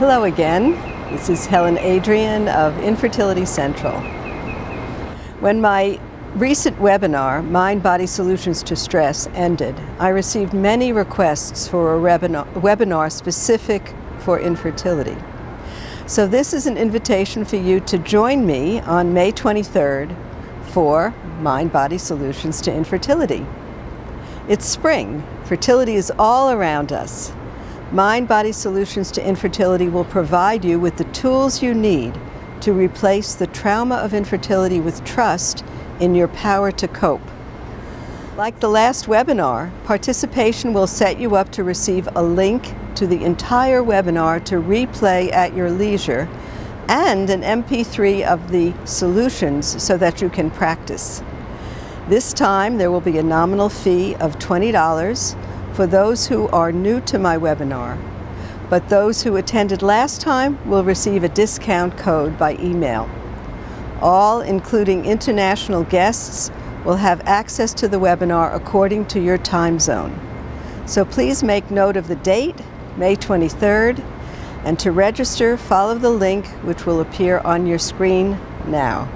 Hello again. This is Helen Adrienne of Infertility Central. When my recent webinar, Mind Body Solutions to Stress, ended, I received many requests for a webinar, webinar specific for infertility. So this is an invitation for you to join me on May 23rd for Mind Body Solutions to Infertility. It's spring. Fertility is all around us. Mind Body Solutions to Infertility will provide you with the tools you need to replace the trauma of infertility with trust in your power to cope. Like the last webinar, participation will set you up to receive a link to the entire webinar to replay at your leisure and an MP3 of the solutions so that you can practice. This time there will be a nominal fee of $20 for those who are new to my webinar, but those who attended last time will receive a discount code by email. All, including international guests, will have access to the webinar according to your time zone. So please make note of the date, May 23rd, and to register, follow the link which will appear on your screen now.